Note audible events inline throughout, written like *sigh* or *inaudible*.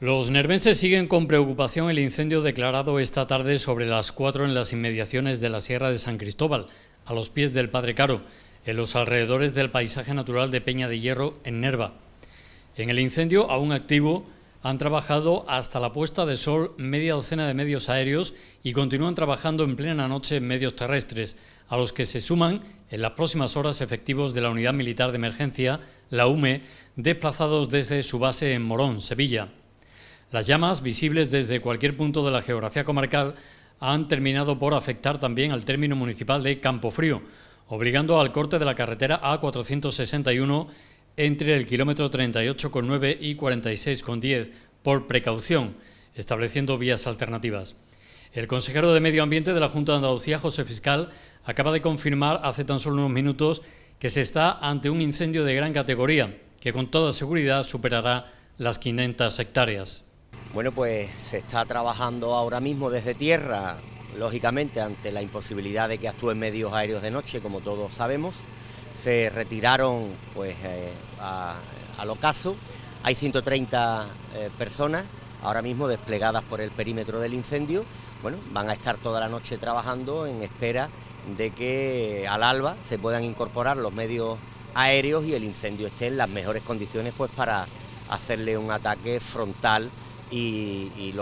Los nervenses siguen con preocupación el incendio declarado esta tarde sobre las 4 en las inmediaciones de la Sierra de San Cristóbal, a los pies del Padre Caro, en los alrededores del paisaje natural de Peña de Hierro, en Nerva. En el incendio, aún activo, han trabajado hasta la puesta de sol media docena de medios aéreos y continúan trabajando en plena noche en medios terrestres, a los que se suman en las próximas horas efectivos de la Unidad Militar de Emergencia, la UME, desplazados desde su base en Morón, Sevilla. Las llamas, visibles desde cualquier punto de la geografía comarcal, han terminado por afectar también al término municipal de Campofrío, obligando al corte de la carretera A461 entre el kilómetro 38,9 y 46,10 por precaución, estableciendo vías alternativas. El consejero de Medio Ambiente de la Junta de Andalucía, José Fiscal, acaba de confirmar hace tan solo unos minutos que se está ante un incendio de gran categoría, que con toda seguridad superará las 500 hectáreas. Bueno, pues se está trabajando ahora mismo desde tierra, lógicamente ante la imposibilidad de que actúen medios aéreos de noche, como todos sabemos. Se retiraron pues eh, al ocaso. Hay 130 eh, personas ahora mismo desplegadas por el perímetro del incendio. Bueno, van a estar toda la noche trabajando en espera de que al alba se puedan incorporar los medios aéreos y el incendio esté en las mejores condiciones pues para hacerle un ataque frontal y,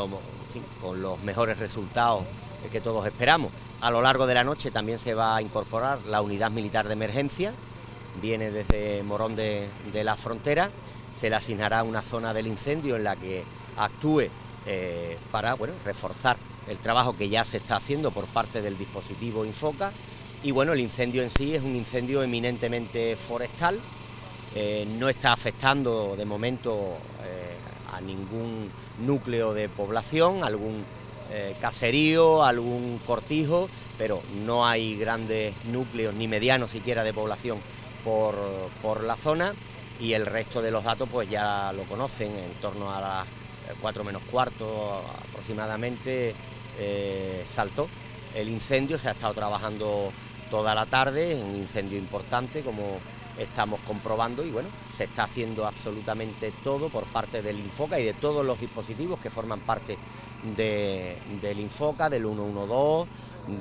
con los mejores resultados que todos esperamos. A lo largo de la noche también se va a incorporar la unidad militar de emergencia, viene desde Morón de, la Frontera, se le asignará una zona del incendio en la que actúe eh, para bueno, reforzar el trabajo que ya se está haciendo por parte del dispositivo Infoca. Y bueno, el incendio en sí es un incendio eminentemente forestal, eh, no está afectando de momento eh, a ningún núcleo de población, algún eh, caserío, algún cortijo, pero no hay grandes núcleos ni medianos siquiera de población por, la zona y el resto de los datos pues ya lo conocen, en torno a las 4 menos cuarto aproximadamente eh, saltó. El incendio, se ha estado trabajando toda la tarde, un incendio importante como estamos comprobando y bueno, se está haciendo absolutamente todo por parte del Infoca y de todos los dispositivos que forman parte del Infoca, del 112,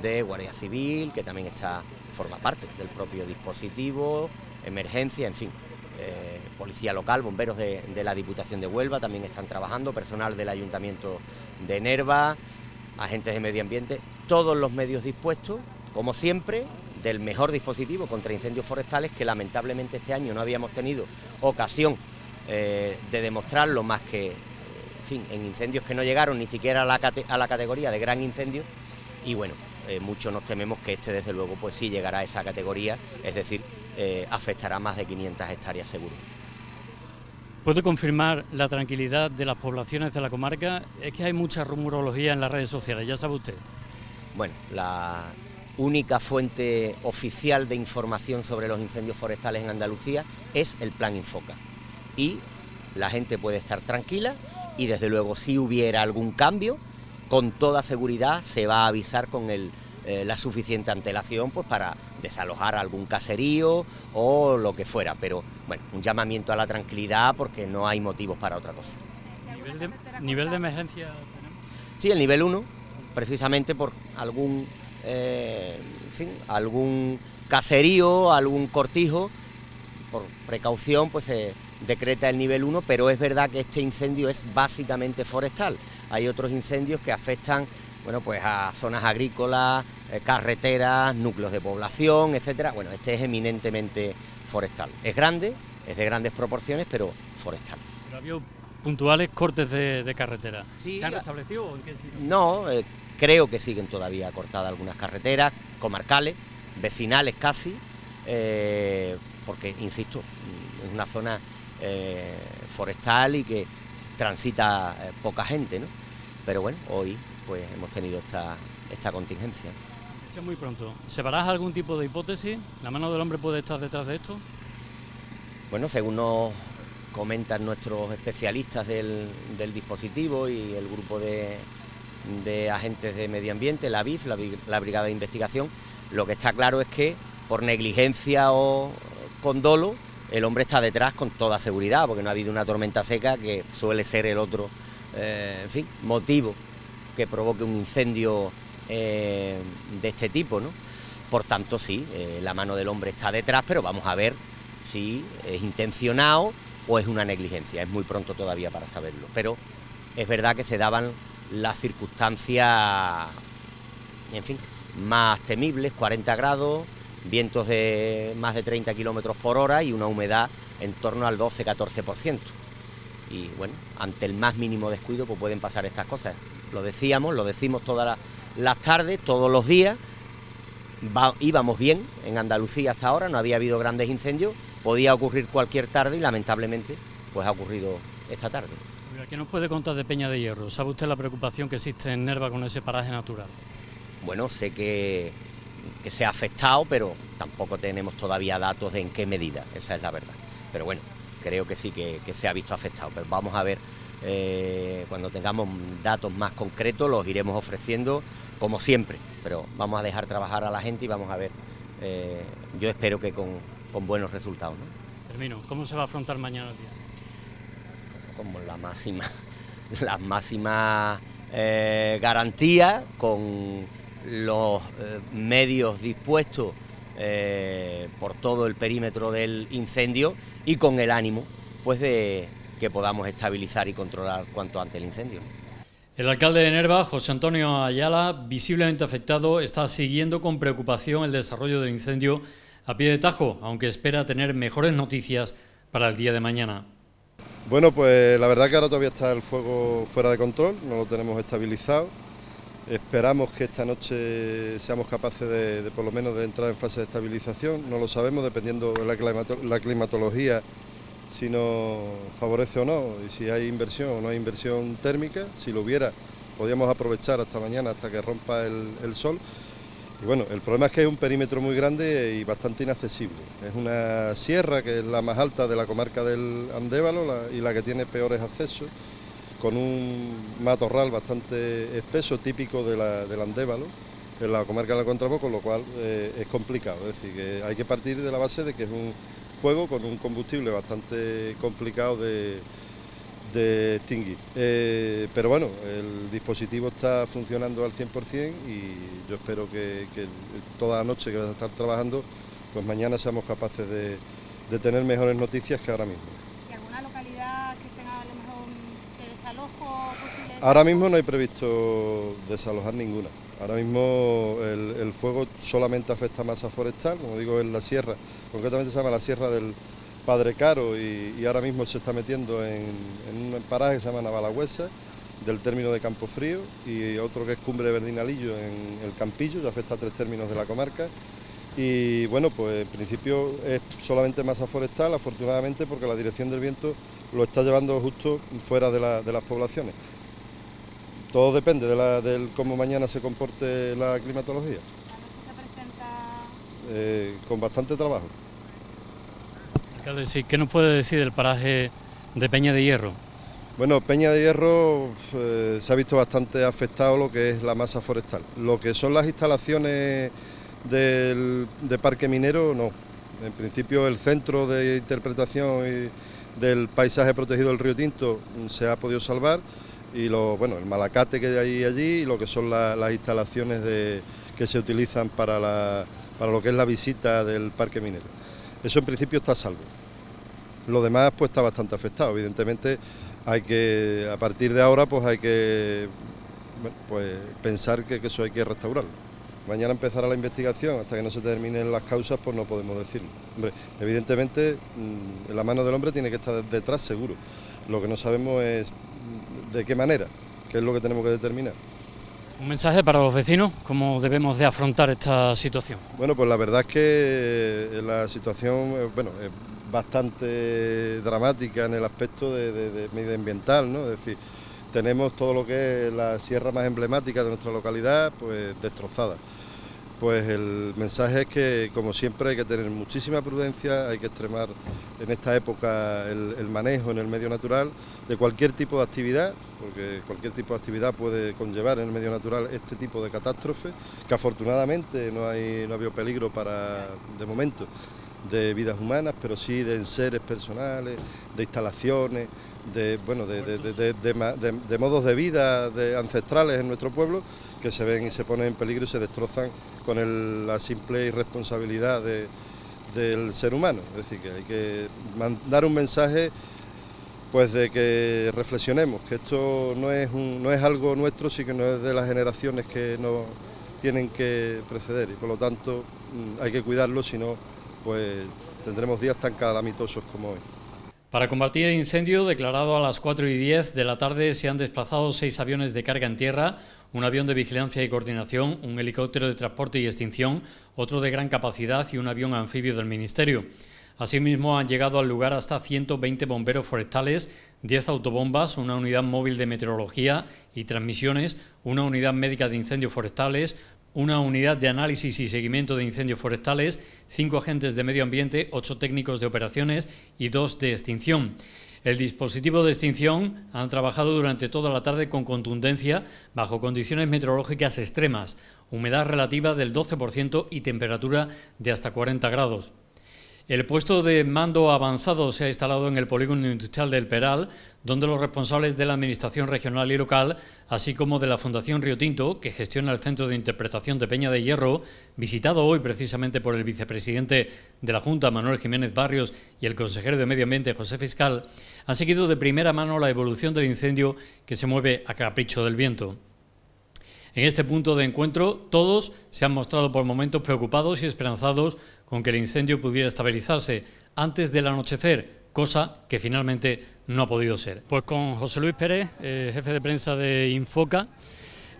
de Guardia Civil, que también está forma parte del propio dispositivo, emergencia, en fin. Eh, policía local, bomberos de, de la Diputación de Huelva también están trabajando, personal del Ayuntamiento de Nerva, agentes de medio ambiente, todos los medios dispuestos, como siempre, del mejor dispositivo contra incendios forestales que lamentablemente este año no habíamos tenido ocasión eh, de demostrarlo más que en, incendios que no llegaron ni siquiera a la, a la categoría de gran incendio y bueno, eh, mucho nos tememos que este desde luego pues sí llegará a esa categoría, es decir, eh, afectará más de 500 hectáreas seguro. ¿Puede confirmar la tranquilidad de las poblaciones de la comarca? Es que hay mucha rumorología en las redes sociales, ya sabe usted. Bueno, la, única fuente oficial de información sobre los incendios forestales en Andalucía es el Plan Infoca. Y la gente puede estar tranquila y desde luego si hubiera algún cambio, con toda seguridad se va a avisar con eh, la suficiente antelación pues, para desalojar algún caserío o lo que fuera. Pero bueno, un llamamiento a la tranquilidad porque no hay motivos para otra cosa. ¿Nivel de, nivel de emergencia Sí, el nivel 1, precisamente por algún eh, algún caserío, algún cortijo, por precaución pues se decreta el nivel 1, pero es verdad que este incendio es básicamente forestal. Hay otros incendios que afectan bueno, pues a zonas agrícolas, eh, carreteras, núcleos de población, etcétera. Bueno, este es eminentemente forestal. Es grande, es de grandes proporciones, pero forestal. Pero puntuales cortes de, carretera. ¿Se han restablecido o en qué No, eh, Creo que siguen todavía cortadas algunas carreteras comarcales, vecinales casi, eh, porque, insisto, es una zona eh, forestal y que transita eh, poca gente, ¿no? Pero bueno, hoy pues hemos tenido esta, esta contingencia. es muy pronto. ¿Se baraja algún tipo de hipótesis? ¿La mano del hombre puede estar detrás de esto? Bueno, según nos comentan nuestros especialistas del dispositivo y el grupo de, de agentes de medio ambiente, la BIF, la, Brigada de Investigación, lo que está claro es que por negligencia o con dolo, el hombre está detrás con toda seguridad, porque no ha habido una tormenta seca, que suele ser el otro eh, motivo que provoque un incendio eh, de este tipo, ¿no? Por tanto, sí, eh, la mano del hombre está detrás, pero vamos a ver si es intencionado o es una negligencia. Es muy pronto todavía para saberlo. Pero es verdad que se daban las circunstancias, en fin, más temibles, 40 grados, vientos de más de 30 kilómetros por hora y una humedad en torno al 12-14%. Y bueno, ante el más mínimo descuido pues pueden pasar estas cosas. Lo decíamos, lo decimos todas las tardes, todos los días. íbamos bien en Andalucía hasta ahora, no había habido grandes incendios, podía ocurrir cualquier tarde y lamentablemente pues ha ocurrido esta tarde. ¿Qué nos puede contar de Peña de Hierro? ¿Sabe usted la preocupación que existe en Nerva con ese paraje natural? Bueno, sé que, se ha afectado, pero tampoco tenemos todavía datos de en qué medida, esa es la verdad. Pero bueno, creo que sí que, se ha visto afectado, pero vamos a ver eh, cuando tengamos datos más concretos, los iremos ofreciendo como siempre, pero vamos a dejar trabajar a la gente y vamos a ver, eh, yo espero que con, buenos resultados. Termino, ¿cómo se va a afrontar mañana el día? Como la máxima, *laughs* las máximas eh, garantías, con los eh, medios dispuestos eh, por todo el perímetro del incendio y con el ánimo pues de que podamos estabilizar y controlar cuanto antes el incendio. El alcalde de Nerva, José Antonio Ayala, visiblemente afectado, está siguiendo con preocupación el desarrollo del incendio a pie de tajo, aunque espera tener mejores noticias para el día de mañana. Bueno, pues la verdad que ahora todavía está el fuego fuera de control, no lo tenemos estabilizado. Esperamos que esta noche seamos capaces de, por lo menos de entrar en fase de estabilización. No lo sabemos dependiendo de la, climatología, si nos favorece o no, y si hay inversión o no hay inversión térmica. Si lo hubiera, podríamos aprovechar hasta mañana, hasta que rompa el sol. Y bueno, el problema es que es un perímetro muy grande y bastante inaccesible. Es una sierra que es la más alta de la comarca del Andévalo y la que tiene peores accesos, con un matorral bastante espeso, típico de la, del Andévalo, en la comarca de la Contrapo, con lo cual eh, es complicado. Es decir, que hay que partir de la base de que es un fuego con un combustible bastante complicado de, de extinguir. Eh, pero bueno, el dispositivo está funcionando al 100% y yo espero que, toda la noche que vas a estar trabajando, pues mañana seamos capaces de, tener mejores noticias que ahora mismo. ¿Y alguna localidad que tenga a lo mejor de desalojo posible? Ahora mismo no hay previsto desalojar ninguna. Ahora mismo el, el fuego solamente afecta a masa forestal, como digo, en la sierra, concretamente se llama la sierra del Padre Caro y, ahora mismo se está metiendo en, un paraje que se llama Navalagüesa, del término de Campo Frío, y otro que es Cumbre Verdinalillo en el Campillo, ya afecta a tres términos de la comarca. Y bueno, pues en principio es solamente masa forestal, afortunadamente, porque la dirección del viento lo está llevando justo fuera de, las poblaciones. Todo depende de, cómo mañana se comporte la climatología. ¿La noche se presenta? Eh, con bastante trabajo. ¿Qué nos puede decir del paraje de Peña de Hierro? Bueno, Peña de Hierro eh, se ha visto bastante afectado lo que es la masa forestal. Lo que son las instalaciones del, de Parque Minero, no. En principio el centro de interpretación del paisaje protegido del río Tinto se ha podido salvar y lo, bueno, el malacate que hay allí y lo que son las instalaciones que se utilizan para, para lo que es la visita del Parque Minero. Eso en principio está salvo. Lo demás pues está bastante afectado. Evidentemente hay que, a partir de ahora pues hay que pues, pensar que, eso hay que restaurarlo. Mañana empezará la investigación, hasta que no se terminen las causas pues no podemos decirlo. Hombre, evidentemente mm, la mano del hombre tiene que estar detrás seguro. Lo que no sabemos es de qué manera, que es lo que tenemos que determinar. Un mensaje para los vecinos, ¿cómo debemos de afrontar esta situación? Bueno, pues la verdad es que la situación eh, bueno, es bastante dramática en el aspecto de, medioambiental, ¿no? Es decir, tenemos todo lo que es la sierra más emblemática de nuestra localidad, pues destrozada. Pues el mensaje es que, como siempre, hay que tener muchísima prudencia, hay que extremar en esta época el, manejo en el medio natural de cualquier tipo de actividad, porque cualquier tipo de actividad puede conllevar en el medio natural este tipo de catástrofes, que afortunadamente no, hay, no ha habido peligro para, de momento, de vidas humanas, pero sí de seres personales, de instalaciones, de, bueno, de, modos de vida de ancestrales en nuestro pueblo que se ven y se ponen en peligro y se destrozan con la simple irresponsabilidad del ser humano. Es decir, que hay que mandar un mensaje pues de que reflexionemos, que esto no es, no es algo nuestro, sino que no es de las generaciones que nos tienen que preceder y por lo tanto mm, hay que cuidarlo, si no, pues tendremos días tan calamitosos como hoy. Para combatir el incendio declarado a las 4 y 10 de la tarde se han desplazado seis aviones de carga en tierra, un avión de vigilancia y coordinación, un helicóptero de transporte y extinción, otro de gran capacidad y un avión anfibio del Ministerio. Asimismo, han llegado al lugar hasta 120 bomberos forestales, 10 autobombas, una unidad móvil de meteorología y transmisiones, una unidad médica de incendios forestales, una unidad de análisis y seguimiento de incendios forestales, cinco agentes de medio ambiente, ocho técnicos de operaciones y dos de extinción. El dispositivo de extinción han trabajado durante toda la tarde con contundencia bajo condiciones meteorológicas extremas, humedad relativa del 12% y temperatura de hasta 40 grados. El puesto de mando avanzado se ha instalado en el polígono industrial del Peral, donde los responsables de la Administración regional y local, así como de la Fundación Río Tinto, que gestiona el Centro de Interpretación de Peña de Hierro, visitado hoy precisamente por el vicepresidente de la Junta, Manuel Jiménez Barrios, y el consejero de Medio Ambiente, José Fiscal, han seguido de primera mano la evolución del incendio que se mueve a capricho del viento. En este punto de encuentro, todos se han mostrado por momentos preocupados y esperanzados con que el incendio pudiera estabilizarse antes del anochecer, cosa que finalmente no ha podido ser. Pues con José Luis Pérez, eh, jefe de prensa de Infoca,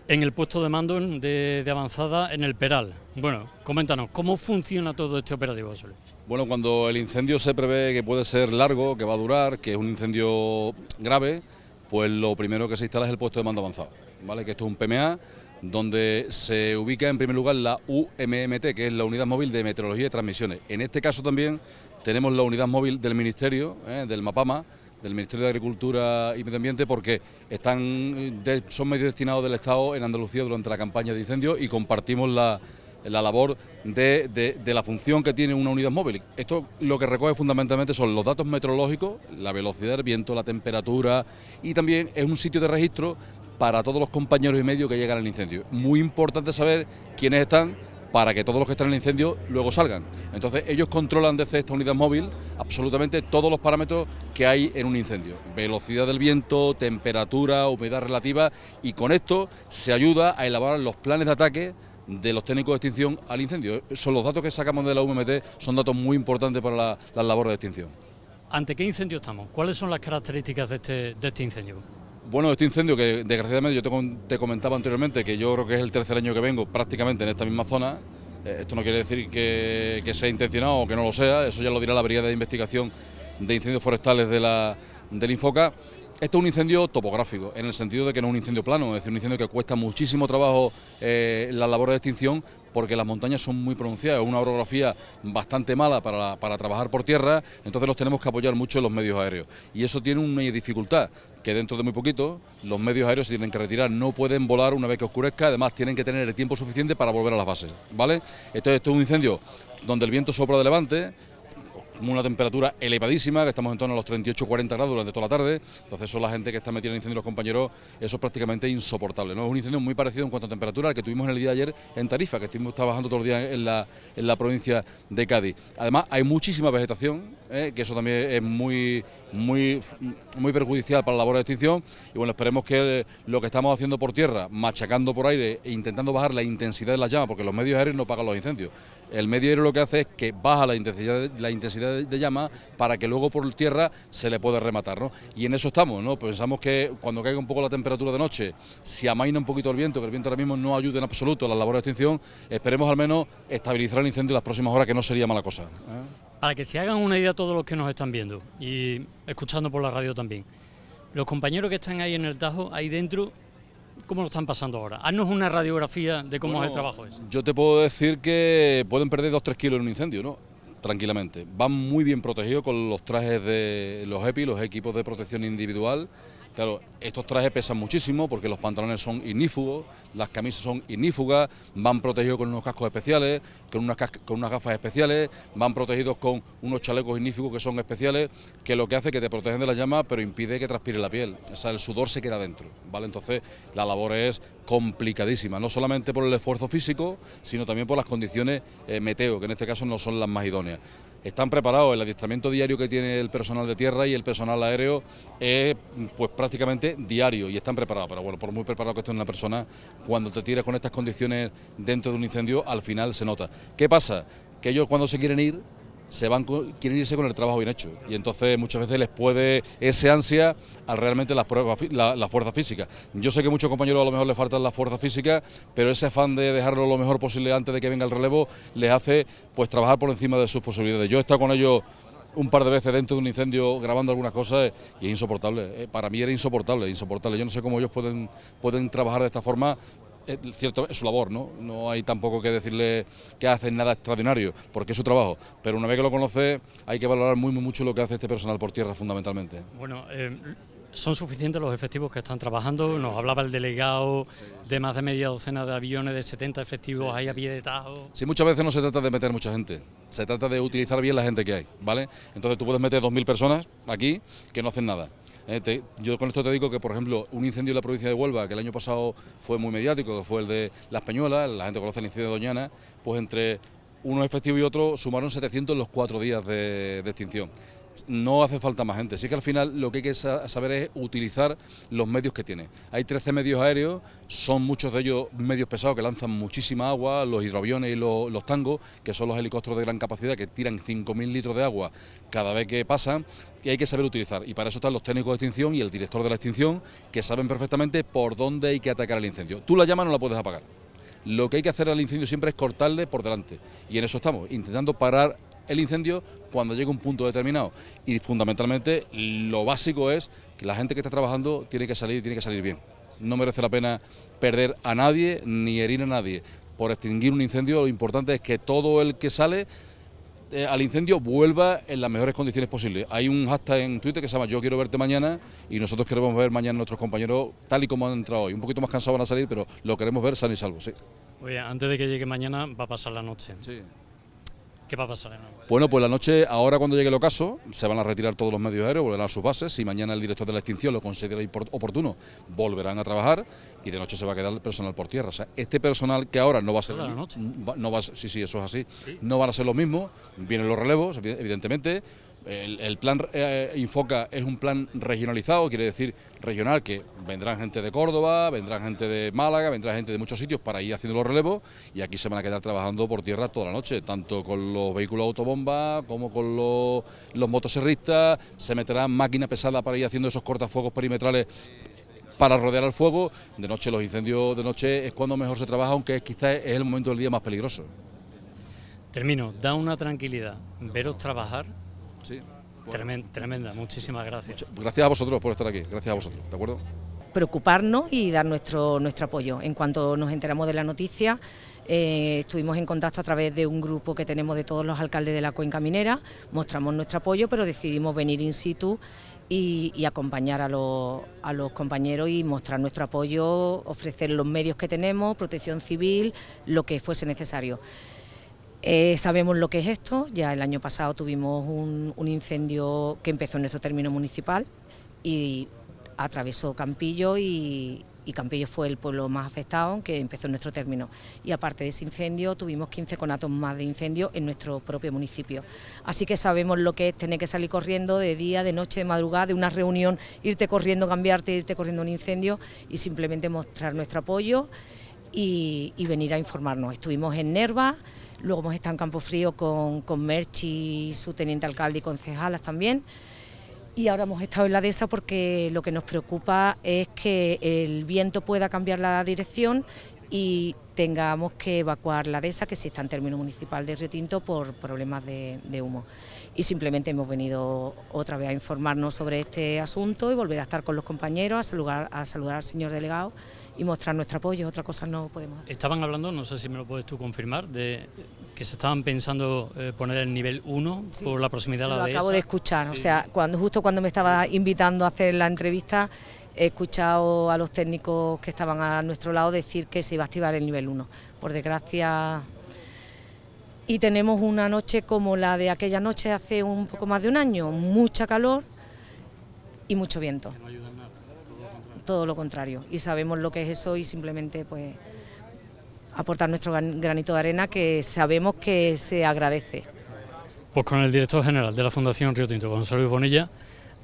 en el puesto de mando de, avanzada en el Peral. Bueno, coméntanos, ¿cómo funciona todo este operativo, José Luis? Bueno, cuando el incendio se prevé que puede ser largo, que va a durar, que es un incendio grave, pues lo primero que se instala es el puesto de mando avanzado, ¿vale? Que esto es un PMA donde se ubica en primer lugar la UMMT, que es la Unidad Móvil de Meteorología y Transmisiones. En este caso también tenemos la Unidad Móvil del Ministerio, eh, del MAPAMA, del Ministerio de Agricultura y Medio Ambiente, porque están, son medios destinados del Estado en Andalucía durante la campaña de incendios y compartimos la, labor de, la función que tiene una unidad móvil. Esto lo que recoge fundamentalmente son los datos meteorológicos, la velocidad del viento, la temperatura y también es un sitio de registro para todos los compañeros y medios que llegan al incendio. Muy importante saber quiénes están para que todos los que están en el incendio luego salgan. Entonces ellos controlan desde esta unidad móvil absolutamente todos los parámetros que hay en un incendio. Velocidad del viento, temperatura, humedad relativa y con esto se ayuda a elaborar los planes de ataque de los técnicos de extinción al incendio. Son los datos que sacamos de la UMT, son datos muy importantes para la, las labores de extinción. ¿Ante qué incendio estamos? ¿Cuáles son las características de este, de este incendio? Bueno, este incendio que desgraciadamente yo te, comentaba anteriormente que yo creo que es el tercer año que vengo prácticamente en esta misma zona. Eh, esto no quiere decir que, sea intencionado o que no lo sea, eso ya lo dirá la Brigada de Investigación de Incendios Forestales de la, del Infoca. Esto es un incendio topográfico, en el sentido de que no es un incendio plano, es decir, un incendio que cuesta muchísimo trabajo eh, la labor de extinción porque las montañas son muy pronunciadas, una orografía bastante mala para, para, trabajar por tierra, entonces los tenemos que apoyar mucho en los medios aéreos. Y eso tiene una dificultad, que dentro de muy poquito los medios aéreos se tienen que retirar, no pueden volar una vez que oscurezca, además tienen que tener el tiempo suficiente para volver a las bases, ¿vale? Esto es un incendio donde el viento sopra de levante, una temperatura elevadísima, que estamos en torno a los 38-40 grados durante toda la tarde, entonces son la gente que está metida en el incendio los compañeros, eso es prácticamente insoportable. ¿no? Es un incendio muy parecido en cuanto a temperatura al que tuvimos en el día de ayer en Tarifa, que estuvimos trabajando todo el día en la, en la provincia de Cádiz. Además, hay muchísima vegetación, ¿eh? que eso también es muy, muy, muy perjudicial para la labor de extinción, y bueno, esperemos que lo que estamos haciendo por tierra, machacando por aire e intentando bajar la intensidad de las llamas, porque los medios aéreos no pagan los incendios. El medio aéreo lo que hace es que baja la intensidad, de, llama para que luego por tierra se le pueda rematar. ¿no? Y en eso estamos, ¿no? pensamos que cuando caiga un poco la temperatura de noche, si amaina un poquito el viento, que el viento ahora mismo no ayude en absoluto a la labor de extinción, esperemos al menos estabilizar el incendio en las próximas horas, que no sería mala cosa. Para que se hagan una idea todos los que nos están viendo y escuchando por la radio también, los compañeros que están ahí en el Tajo, ahí dentro, ¿Cómo lo están pasando ahora? Haznos una radiografía de cómo es el trabajo ese. Yo te puedo decir que pueden perder 2-3 kilos en un incendio, ¿no? Tranquilamente. Van muy bien protegidos con los trajes de los EPI, los equipos de protección individual, Claro, estos trajes pesan muchísimo porque los pantalones son ignífugos, las camisas son ignífugas, van protegidos con unos cascos especiales, con unas, gafas especiales, van protegidos con unos chalecos ignífugos que son especiales, que lo que hace que te protegen de la llama, pero impide que transpire la piel. O el sudor se queda dentro, ¿vale? Entonces, la labor es complicadísima, no solamente por el esfuerzo físico, sino también por las condiciones eh, meteo, que en este caso no son las más idóneas están preparados. El adiestramiento diario que tiene el personal de tierra y el personal aéreo es pues prácticamente diario y están preparados. Pero bueno, por muy preparado que esté una persona, cuando te tiras con estas condiciones dentro de un incendio, al final se nota. ¿Qué pasa? Que ellos cuando se quieren ir se van quieren irse con el trabajo bien hecho y entonces muchas veces les puede ese ansia al realmente las pruebas la, fuerza física. Yo sé que muchos compañeros a lo mejor les falta la fuerza física, pero ese afán de dejarlo lo mejor posible antes de que venga el relevo les hace pues trabajar por encima de sus posibilidades. Yo he estado con ellos un par de veces dentro de un incendio grabando algunas cosas y es insoportable. Eh, para mí era insoportable, insoportable. Yo no sé cómo ellos pueden, pueden trabajar de esta forma cierto, es su labor, ¿no? No hay tampoco que decirle que hacen nada extraordinario, porque es su trabajo. Pero una vez que lo conoce, hay que valorar muy, muy mucho lo que hace este personal por tierra, fundamentalmente. Bueno, eh, ¿Son suficientes los efectivos que están trabajando? Nos hablaba el delegado de más de media docena de aviones, de 70 efectivos ahí a pie de tajo. Sí, muchas veces no se trata de meter mucha gente, se trata de utilizar bien la gente que hay, ¿vale? Entonces tú puedes meter 2.000 personas aquí que no hacen nada. Eh, yo con esto te digo que, por ejemplo, un incendio en la provincia de Huelva, que el año pasado fue muy mediático, que fue el de Las Peñuelas, la gente conoce el incendio de Doñana, pues entre unos efectivos y otros sumaron 700 en los cuatro días de extinción no hace falta más gente. Sí que al final lo que hay que saber es utilizar los medios que tiene. Hay 13 medios aéreos, son muchos de ellos medios pesados que lanzan muchísima agua, los hidroaviones y los, tangos, que son los helicópteros de gran capacidad que tiran 5.000 litros de agua cada vez que pasan y hay que saber utilizar. Y para eso están los técnicos de extinción y el director de la extinción que saben perfectamente por dónde hay que atacar el incendio. Tú la llama no la puedes apagar. Lo que hay que hacer al incendio siempre es cortarle por delante. Y en eso estamos, intentando parar el incendio cuando llega un punto determinado. Y fundamentalmente lo básico es que la gente que está trabajando tiene que salir y tiene que salir bien. No merece la pena perder a nadie ni herir a nadie. Por extinguir un incendio lo importante es que todo el que sale eh, al incendio vuelva en las mejores condiciones posibles. Hay un hashtag en Twitter que se llama Yo quiero verte mañana y nosotros queremos ver mañana a nuestros compañeros tal y como han entrado hoy. Un poquito más cansados van a salir, pero lo queremos ver sano y salvo, sí. Oye, antes de que llegue mañana va a pasar la noche. Sí. ¿Qué va a pasar en Bueno, pues la noche, ahora cuando llegue el ocaso, se van a retirar todos los medios aéreos, volverán a sus bases. Si mañana el director de la extinción lo considera oportuno, volverán a trabajar y de noche se va a quedar el personal por tierra. O sea, este personal que ahora no va a ser. La noche? No va, sí, sí, eso es así. No van a ser los mismos. Vienen los relevos, evidentemente. El, plan eh, Infoca es un plan regionalizado, quiere decir regional, que vendrán gente de Córdoba, vendrán gente de Málaga, vendrá gente de muchos sitios para ir haciendo los relevos y aquí se van a quedar trabajando por tierra toda la noche, tanto con los vehículos autobomba como con los, los motoserristas, se meterán máquina pesada para ir haciendo esos cortafuegos perimetrales para rodear al fuego. De noche los incendios de noche es cuando mejor se trabaja, aunque quizás es el momento del día más peligroso. Termino, da una tranquilidad veros trabajar Tremenda, muchísimas gracias. gracias a vosotros por estar aquí, gracias a vosotros, ¿de acuerdo? Preocuparnos y dar nuestro, nuestro apoyo. En cuanto nos enteramos de la noticia, eh, estuvimos en contacto a través de un grupo que tenemos de todos los alcaldes de la cuenca minera, mostramos nuestro apoyo, pero decidimos venir in situ y, acompañar a los, a los, compañeros y mostrar nuestro apoyo, ofrecer los medios que tenemos, protección civil, lo que fuese necesario. Eh, sabemos lo que es esto, ya el año pasado tuvimos un, incendio que empezó en nuestro término municipal y atravesó Campillo y, Campillo fue el pueblo más afectado que empezó en nuestro término. Y aparte de ese incendio tuvimos 15 conatos más de incendio en nuestro propio municipio. Así que sabemos lo que es tener que salir corriendo de día, de noche, de madrugada, de una reunión, irte corriendo, cambiarte, irte corriendo un incendio y simplemente mostrar nuestro apoyo y, venir a informarnos. Estuvimos en Nerva, Luego hemos estado en Campo Frío con, con Merchi, su teniente alcalde y concejalas también. Y ahora hemos estado en la dehesa porque lo que nos preocupa es que el viento pueda cambiar la dirección y tengamos que evacuar la dehesa, que sí está en término municipal de Río Tinto, por problemas de, humo. Y simplemente hemos venido otra vez a informarnos sobre este asunto y volver a estar con los compañeros, a saludar al señor delegado y mostrar nuestro apoyo, otra cosa no podemos hacer. Estaban hablando, no sé si me lo puedes tú confirmar, de que se estaban pensando eh, poner el nivel 1 por la proximidad a la lo acabo de escuchar, o sea, cuando justo cuando me estaba invitando a hacer la entrevista he escuchado a los técnicos que estaban a nuestro lado decir que se iba a activar el nivel 1. Por desgracia, y tenemos una noche como la de aquella noche hace un poco más de un año, mucha calor y mucho viento. Todo lo contrario. Y sabemos lo que es eso y simplemente pues aportar nuestro granito de arena que sabemos que se agradece. Pues con el director general de la Fundación Río Tinto, Gonzalo Luis Bonilla,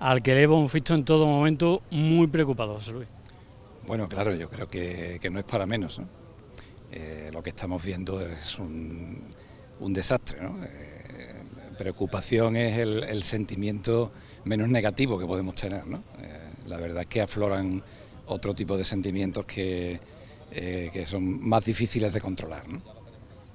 al que le hemos visto en todo momento muy preocupado, José Luis. Bueno, claro, yo creo que, no es para menos. Eh, lo que estamos viendo es un, desastre. Eh, preocupación es el, sentimiento menos negativo que podemos tener. Eh, la verdad es que afloran otro tipo de sentimientos que, que son más difíciles de controlar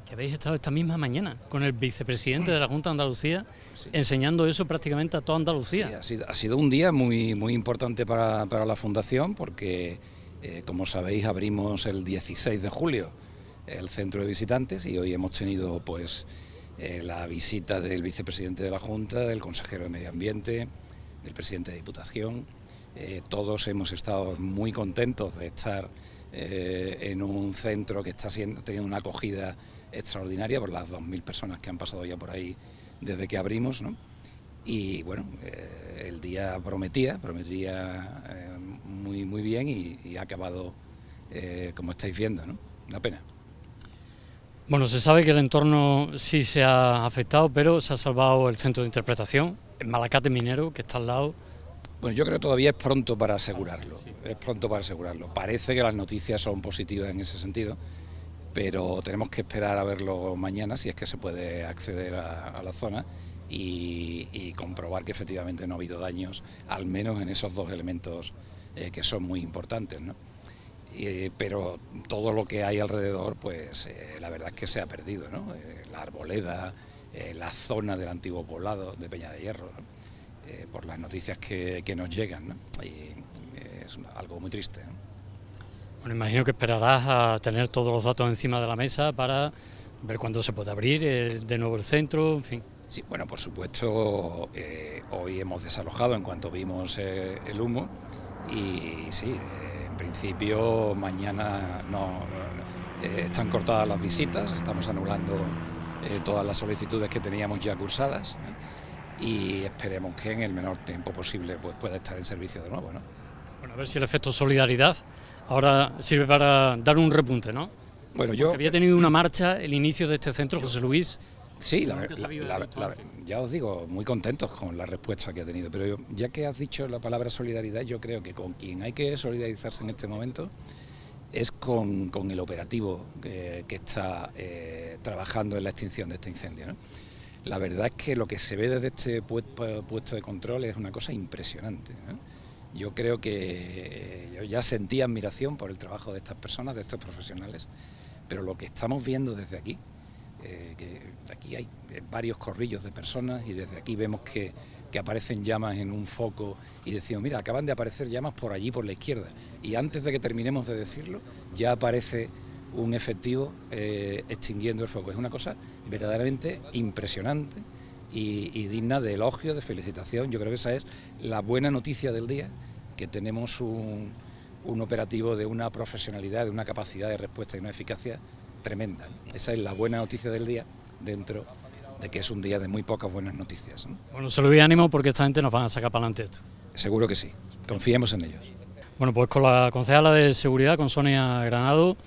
que habéis estado esta misma mañana con el vicepresidente de la Junta de Andalucía enseñando eso prácticamente a toda Andalucía. Sí, ha, sido, un día muy, muy importante para, la Fundación porque, eh, como sabéis, abrimos el 16 de julio el centro de visitantes y hoy hemos tenido pues eh, la visita del vicepresidente de la Junta, del consejero de Medio Ambiente, del presidente de Diputación. Eh, todos hemos estado muy contentos de estar en un centro que está teniendo una acogida extraordinaria por las 2.000 personas que han pasado ya por ahí desde que abrimos, ¿no? Y bueno, eh, el día prometía, prometía eh, muy, muy bien y, ha acabado eh, como estáis viendo, ¿no? Una pena. Bueno, se sabe que el entorno sí se ha afectado, pero se ha salvado el centro de interpretación, el Malacate Minero, que está al lado. Bueno, yo creo que todavía es pronto para asegurarlo, es pronto para asegurarlo. Parece que las noticias son positivas en ese sentido pero tenemos que esperar a verlo mañana si es que se puede acceder a, la zona y, comprobar que efectivamente no ha habido daños, al menos en esos dos elementos eh, que son muy importantes. pero todo lo que hay alrededor, pues eh, la verdad es que se ha perdido, ¿no? Eh, la arboleda, la zona del antiguo poblado de Peña de Hierro, por las noticias que, nos llegan, y es algo muy triste. Bueno, imagino que esperarás a tener todos los datos encima de la mesa para ver cuándo se puede abrir de nuevo el centro, en fin. Sí, bueno, por supuesto, eh, hoy hemos desalojado en cuanto vimos eh, el humo y sí, eh, en principio mañana no están cortadas las visitas, estamos anulando todas las solicitudes que teníamos ya cursadas y esperemos que en el menor tiempo posible pues, pueda estar en servicio de nuevo. ¿no? Bueno, a ver si el efecto solidaridad ahora sirve para dar un repunte, ¿no? Bueno, yo... había tenido una marcha el inicio de este centro, José Luis. Sí, la, ya os digo, muy contentos con la respuesta que ha tenido, pero ya que has dicho la palabra solidaridad, yo creo que con quien hay que solidarizarse en este momento es con, el operativo que, está eh, trabajando en la extinción de este incendio. La verdad es que lo que se ve desde este puesto de control es una cosa impresionante. Yo creo que eh, yo ya sentí admiración por el trabajo de estas personas, de estos profesionales, pero lo que estamos viendo desde aquí, eh, que aquí hay eh, varios corrillos de personas y desde aquí vemos que, aparecen llamas en un foco y decimos, mira, acaban de aparecer llamas por allí, por la izquierda, y antes de que terminemos de decirlo, ya aparece un efectivo extinguiendo el foco. Es una cosa verdaderamente impresionante y, digna de elogio, de felicitación. Yo creo que esa es la buena noticia del día, que tenemos un, operativo de una profesionalidad, de una capacidad de respuesta y una eficacia tremenda. Esa es la buena noticia del día dentro de que es un día de muy pocas buenas noticias. Bueno, se lo doy ánimo porque esta gente nos van a sacar para adelante esto. Seguro que sí, confiemos en ellos. Bueno, pues con la concejala de seguridad, con Sonia Granado,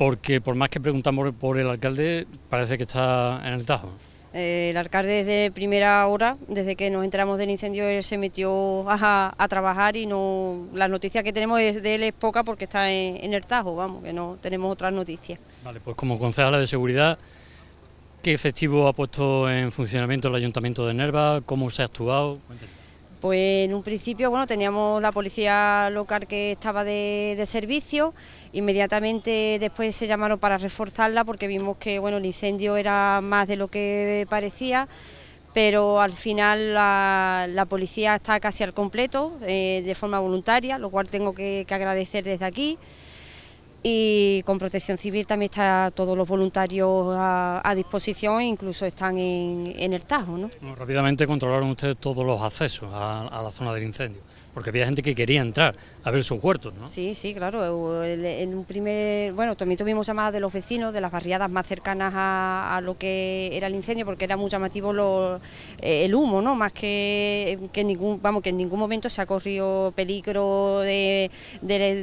porque por más que preguntamos por el alcalde, parece que está en el Tajo. Eh, el alcalde desde primera hora, desde que nos enteramos del incendio, él se metió a, trabajar y no la noticia que tenemos de él es poca porque está en, el Tajo, vamos, que no tenemos otras noticias. Vale, pues como concejala de seguridad, ¿qué efectivo ha puesto en funcionamiento el Ayuntamiento de Nerva? ¿Cómo se ha actuado? Pues en un principio, bueno, teníamos la policía local que estaba de, servicio, inmediatamente después se llamaron para reforzarla porque vimos que, bueno, el incendio era más de lo que parecía, pero al final la, policía está casi al completo, eh, de forma voluntaria, lo cual tengo que agradecer desde aquí y con Protección Civil también está todos los voluntarios a, disposición, incluso están en, el Tajo. ¿no? rápidamente controlaron ustedes todos los accesos a, la zona del incendio. Porque había gente que quería entrar a ver sus huertos, ¿no? Sí, sí, claro. En un primer, bueno, también tuvimos llamadas de los vecinos de las barriadas más cercanas a, lo que era el incendio, porque era muy llamativo eh, el humo, ¿no? Más que, que ningún, vamos, que en ningún momento se ha corrido peligro de,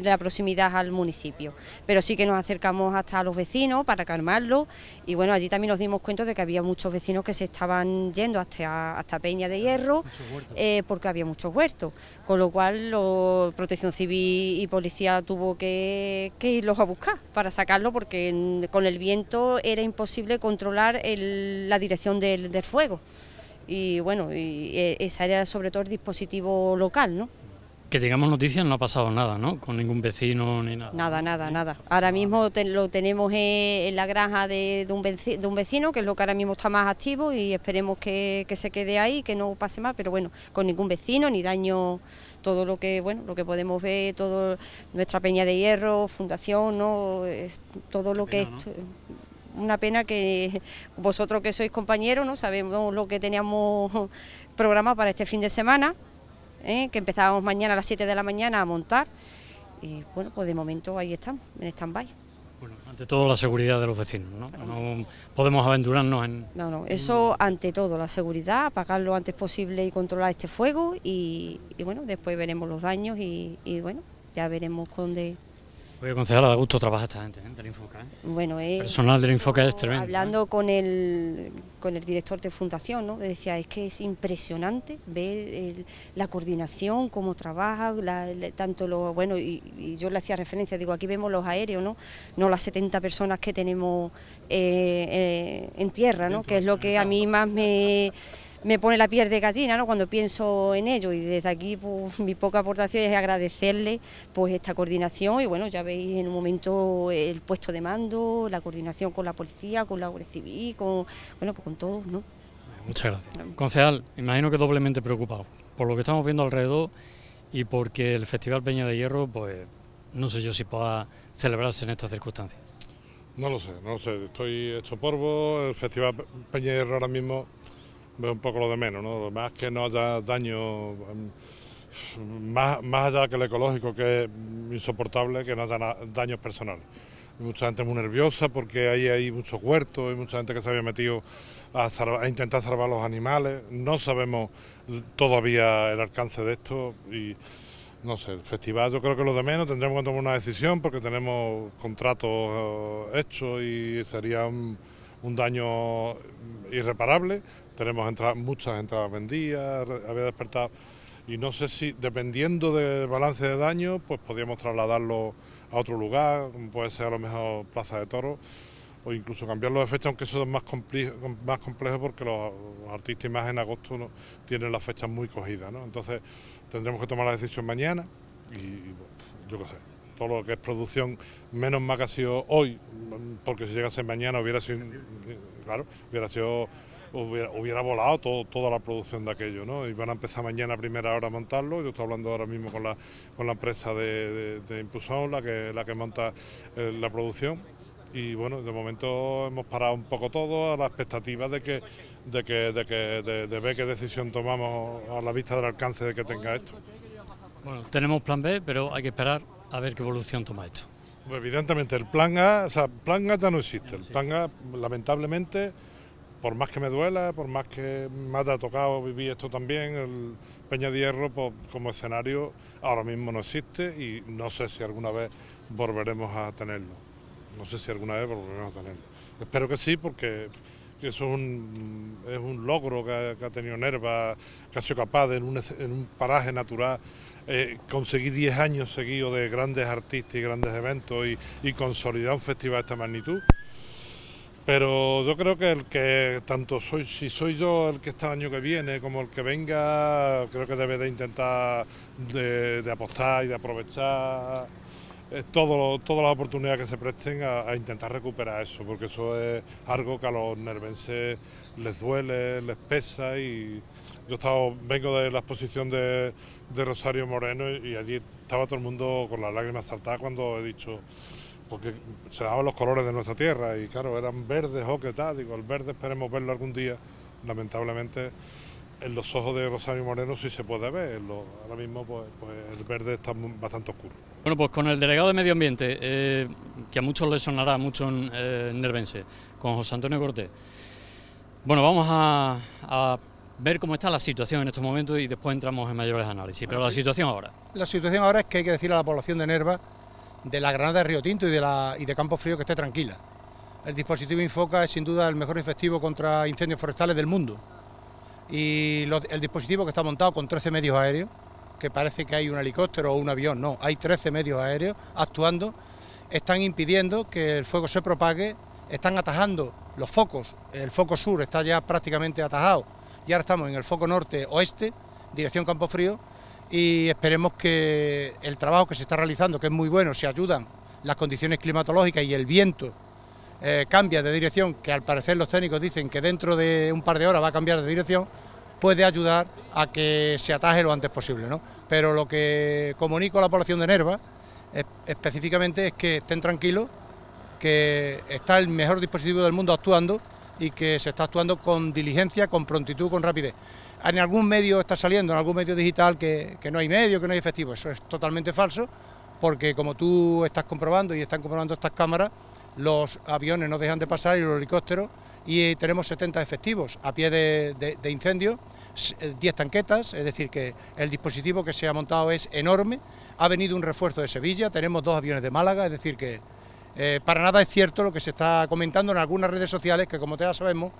la proximidad al municipio. Pero sí que nos acercamos hasta a los vecinos para calmarlos y bueno, allí también nos dimos cuenta de que había muchos vecinos que se estaban yendo hasta, hasta Peña de Hierro eh, porque había muchos huertos con lo cual lo, Protección Civil y Policía tuvo que, irlos a buscar para sacarlo porque con el viento era imposible controlar la dirección del, fuego y bueno, y e, esa era sobre todo el dispositivo local, ¿no? Que digamos noticias no ha pasado nada, ¿no? Con ningún vecino ni nada. Nada, nada, nada. Ahora mismo lo tenemos en, la granja de, un vecino, que es lo que ahora mismo está más activo y esperemos que, que se quede ahí, que no pase más, pero bueno, con ningún vecino ni daño todo lo que bueno lo que podemos ver todo nuestra peña de hierro fundación no es todo lo que es una pena que vosotros que sois compañeros no sabemos lo que teníamos *laughs* programado para este fin de semana ¿eh? que empezábamos mañana a las 7 de la mañana a montar y bueno pues de momento ahí estamos en stand-by. bueno, ante todo la seguridad de los vecinos, ¿no? No podemos aventurarnos en... No, no, eso ante todo, la seguridad, apagar lo antes posible y controlar este fuego y, bueno, después veremos los daños y, y bueno, ya veremos con de Oye, concejala, da gusto trabajar esta gente ¿eh? del Infoca. ¿eh? Bueno, eh, personal del Infoca es tremendo. Hablando con el con el director de fundación, ¿no? Decía, es que es impresionante ver la coordinación, cómo trabaja, tanto lo bueno, y, yo le hacía referencia, digo, aquí vemos los aéreos, ¿no? No las 70 personas que tenemos en tierra, ¿no? Que es lo que a mí más me me pone la piel de gallina ¿no? cuando pienso en ello y desde aquí pues, mi poca aportación es agradecerle pues esta coordinación y bueno, ya veis en un momento el puesto de mando, la coordinación con la policía, con la Guardia Civil, con, bueno, pues con todos. ¿no? Muchas gracias. Concejal, imagino que doblemente preocupado por lo que estamos viendo alrededor y porque el Festival Peña de Hierro, pues no sé yo si pueda celebrarse en estas circunstancias. No lo sé, no lo sé, estoy hecho polvo, el Festival Peña de Hierro ahora mismo veo un poco lo de menos, ¿no? Más que no haya daño, em, más, más allá que el ecológico, que es insoportable, que no haya daños personales. Mucha gente muy nerviosa porque ahí hay muchos huertos, hay mucha gente que se había metido a, intentar salvar los animales. No sabemos todavía el alcance de esto y no sé, el festival yo creo que lo de menos tendremos que tomar una decisión porque tenemos contratos eh, hechos y sería un daño irreparable. Tenemos muchas entradas vendidas, había despertado. Y no sé si, dependiendo del balance de daño, pues podríamos trasladarlo a otro lugar, como puede ser a lo mejor Plaza de Toros, o incluso cambiarlo de fecha, aunque eso es más, complejo, más complejo porque los, artistas más en agosto no, tienen las fechas muy cogidas. ¿no? Entonces tendremos que tomar la decisión mañana y yo qué sé todo lo que es producción, menos mal que ha sido hoy, porque si llegase mañana hubiera sido, claro, hubiera sido, hubiera, volado todo, toda la producción de aquello, ¿no? Y van a empezar mañana a primera hora a montarlo, yo estoy hablando ahora mismo con la, con la empresa de, de, Impulsón, la que, la que monta eh, la producción, y bueno, de momento hemos parado un poco todo a la expectativa de que, de que, de que, de ver qué decisión tomamos a la vista del alcance de que tenga esto. Bueno, tenemos plan B, pero hay que esperar a ver qué evolución toma esto. Pues evidentemente el plan A, o sea, plan A ya no existe. El plan A, lamentablemente, por más que me duela, por más que me haya tocado vivir esto también, el Peña de Hierro pues, como escenario ahora mismo no existe y no sé si alguna vez volveremos a tenerlo. No sé si alguna vez volveremos a tenerlo. Espero que sí, porque eso es un, logro que, ha tenido Nerva, que ha sido capaz de en un paraje natural eh, conseguí 10 años seguidos de grandes artistas y grandes eventos y, consolidar un festival de esta magnitud. Pero yo creo que el que tanto soy, si soy yo el que está el año que viene como el que venga, creo que debe de intentar de, apostar y de aprovechar eh, todo, todas las oportunidades que se presten a, intentar recuperar eso, porque eso es algo que a los nervenses les duele, les pesa y, yo estaba, vengo de la exposición de, Rosario Moreno y, allí estaba todo el mundo con las lágrimas saltadas cuando he dicho, porque se daban los colores de nuestra tierra y claro, eran verdes o qué tal, digo, el verde esperemos verlo algún día, lamentablemente en los ojos de Rosario Moreno sí se puede ver, ahora mismo pues, pues, el verde está bastante oscuro. Bueno, pues con el delegado de Medio Ambiente, eh, que a muchos les sonará mucho en eh, Nervense, con José Antonio Cortés. Bueno, vamos a, ver cómo está la situación en estos momentos y después entramos en mayores análisis. Pero la situación ahora. La situación ahora es que hay que decirle a la población de Nerva, de la Granada de Río Tinto y de, la, y de Campo Frío que esté tranquila. El dispositivo Infoca es sin duda el mejor efectivo contra incendios forestales del mundo y el dispositivo que está montado con 13 medios aéreos, que parece que hay un helicóptero o un avión, no, hay 13 medios aéreos actuando, están impidiendo que el fuego se propague, están atajando los focos, el foco sur está ya prácticamente atajado y ahora estamos en el foco norte-oeste, dirección Campo Frío, y esperemos que el trabajo que se está realizando, que es muy bueno, se ayudan las condiciones climatológicas y el viento eh, cambia de dirección, que al parecer los técnicos dicen que dentro de un par de horas va a cambiar de dirección, puede ayudar a que se ataje lo antes posible. ¿no? Pero lo que comunico a la población de Nerva específicamente es que estén tranquilos, que está el mejor dispositivo del mundo actuando y que se está actuando con diligencia, con prontitud, con rapidez. En algún medio está saliendo, en algún medio digital, que, no hay medio, que no hay efectivo. Eso es totalmente falso, porque como tú estás comprobando y están comprobando estas cámaras, los aviones no dejan de pasar y los helicópteros y eh, tenemos 70 efectivos a pie de, incendio, 10 eh, tanquetas, es decir que el dispositivo que se ha montado es enorme, ha venido un refuerzo de Sevilla, tenemos dos aviones de Málaga, es decir que eh, para nada es cierto lo que se está comentando en algunas redes sociales que como ya sabemos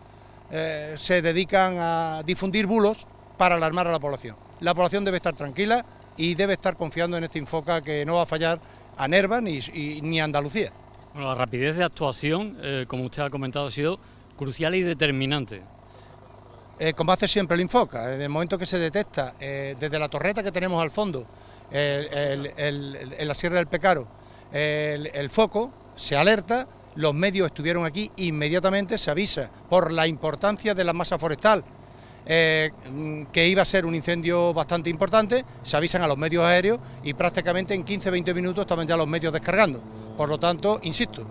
se dedican a difundir bulos para alarmar a la población. La población debe estar tranquila y debe estar confiando en este Infoca que no va a fallar a Nerva ni, ni a Andalucía. Bueno, la rapidez de actuación, eh, como usted ha comentado, ha sido crucial y determinante. Eh, como hace siempre el Infoca, en el momento que se detecta eh, desde la torreta que tenemos al fondo, en la Sierra del Pecaro, el, foco, se alerta, los medios estuvieron aquí, inmediatamente se avisa por la importancia de la masa forestal, que iba a ser un incendio bastante importante, se avisan a los medios aéreos y prácticamente en 15-20 minutos estaban ya los medios descargando. Por lo tanto, insisto,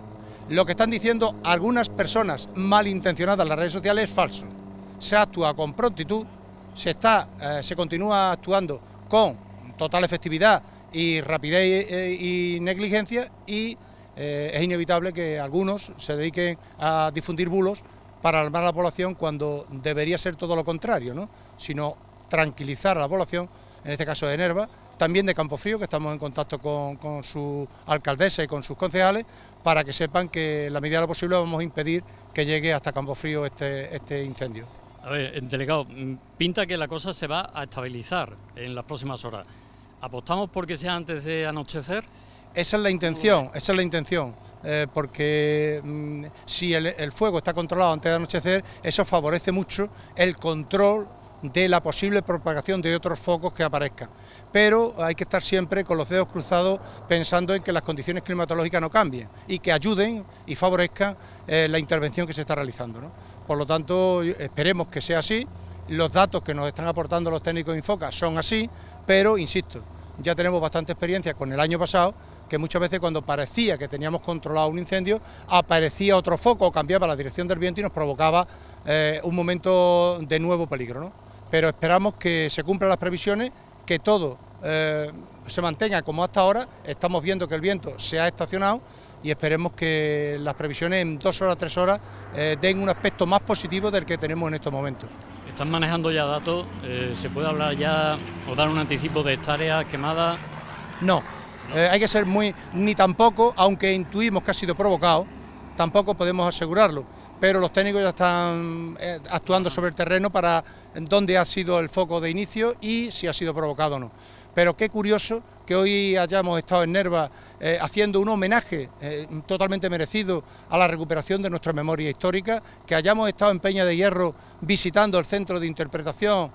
lo que están diciendo algunas personas malintencionadas en las redes sociales es falso. Se actúa con prontitud, se, está, eh, se continúa actuando con total efectividad y rapidez y, negligencia y eh, es inevitable que algunos se dediquen a difundir bulos para alarmar a la población cuando debería ser todo lo contrario, ¿no? sino tranquilizar a la población, en este caso de Nerva, también de Campofrío, que estamos en contacto con, su alcaldesa y con sus concejales, para que sepan que en la medida de lo posible vamos a impedir que llegue hasta Campofrío este, este incendio. A ver, delegado, mm, pinta que la cosa se va a estabilizar en las próximas horas. ¿Apostamos porque sea antes de anochecer? Esa es la intención, esa es la intención, eh, porque mm, si el, fuego está controlado antes de anochecer, eso favorece mucho el control de la posible propagación de otros focos que aparezcan. Pero hay que estar siempre con los dedos cruzados pensando en que las condiciones climatológicas no cambien y que ayuden y favorezcan eh, la intervención que se está realizando. Por lo tanto, esperemos que sea así. Los datos que nos están aportando los técnicos de Infoca son así, pero, insisto, ya tenemos bastante experiencia con el año pasado, que muchas veces cuando parecía que teníamos controlado un incendio, aparecía otro foco o cambiaba la dirección del viento y nos provocaba eh, un momento de nuevo peligro. ¿no? pero esperamos que se cumplan las previsiones, que todo eh, se mantenga como hasta ahora. Estamos viendo que el viento se ha estacionado y esperemos que las previsiones en dos horas, tres horas eh, den un aspecto más positivo del que tenemos en estos momentos. ¿Están manejando ya datos? Eh, ¿Se puede hablar ya o dar un anticipo de hectáreas quemadas? No, hay que ser muy, ni tampoco, aunque intuimos que ha sido provocado, tampoco podemos asegurarlo pero los técnicos ya están eh, actuando sobre el terreno para dónde ha sido el foco de inicio y si ha sido provocado o no. Pero qué curioso que hoy hayamos estado en Nerva eh, haciendo un homenaje eh, totalmente merecido a la recuperación de nuestra memoria histórica, que hayamos estado en Peña de Hierro visitando el centro de interpretación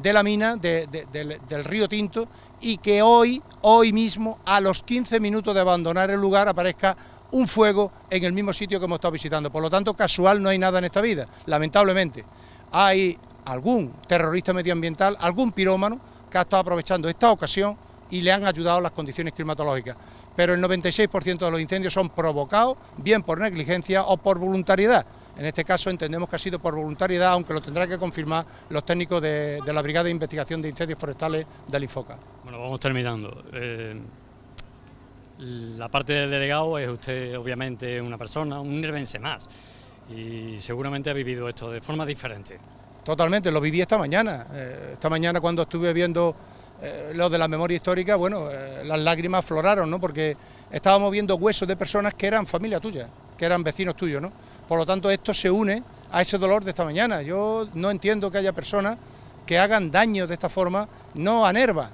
de la mina del, del, río Tinto y que hoy, hoy mismo, a los 15 minutos de abandonar el lugar, aparezca un fuego en el mismo sitio que hemos estado visitando. Por lo tanto, casual no hay nada en esta vida, lamentablemente. Hay algún terrorista medioambiental, algún pirómano que ha estado aprovechando esta ocasión y le han ayudado las condiciones climatológicas. Pero el 96% de los incendios son provocados bien por negligencia o por voluntariedad. En este caso entendemos que ha sido por voluntariedad, aunque lo tendrán que confirmar los técnicos de, la Brigada de Investigación de Incendios Forestales del IFOCA. Bueno, vamos terminando. Eh, la parte del delegado es usted obviamente una persona, un nervense más, y seguramente ha vivido esto de forma diferente. Totalmente, lo viví esta mañana. Eh, esta mañana cuando estuve viendo eh, lo de la memoria histórica, bueno, eh, las lágrimas floraron, ¿no? Porque estábamos viendo huesos de personas que eran familia tuya, que eran vecinos tuyos, ¿no? Por lo tanto, esto se une a ese dolor de esta mañana. Yo no entiendo que haya personas que hagan daño de esta forma, no a Nerva,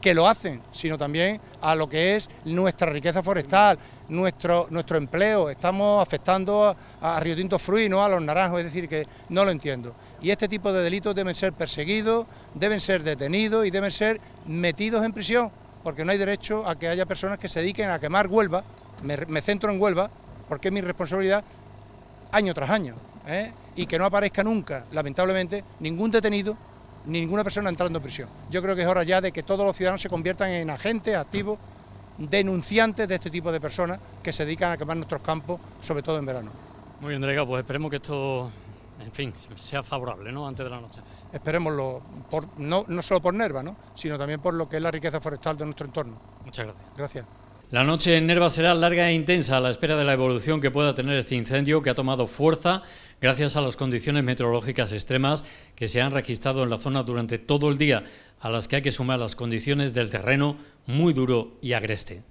que lo hacen, sino también a lo que es nuestra riqueza forestal, nuestro, nuestro empleo. Estamos afectando a, Río Tinto no a los naranjos, es decir, que no lo entiendo. Y este tipo de delitos deben ser perseguidos, deben ser detenidos y deben ser metidos en prisión, porque no hay derecho a que haya personas que se dediquen a quemar Huelva, me, centro en Huelva, porque es mi responsabilidad año tras año, ¿eh? y que no aparezca nunca, lamentablemente, ningún detenido ni ninguna persona entrando en prisión. Yo creo que es hora ya de que todos los ciudadanos se conviertan en agentes activos, denunciantes de este tipo de personas que se dedican a quemar nuestros campos, sobre todo en verano. Muy bien, delegado, pues esperemos que esto, en fin, sea favorable, ¿no?, antes de la noche. Esperémoslo, por, no, no solo por Nerva, ¿no?, sino también por lo que es la riqueza forestal de nuestro entorno. Muchas gracias. Gracias. La noche en Nerva será larga e intensa a la espera de la evolución que pueda tener este incendio que ha tomado fuerza gracias a las condiciones meteorológicas extremas que se han registrado en la zona durante todo el día, a las que hay que sumar las condiciones del terreno muy duro y agreste.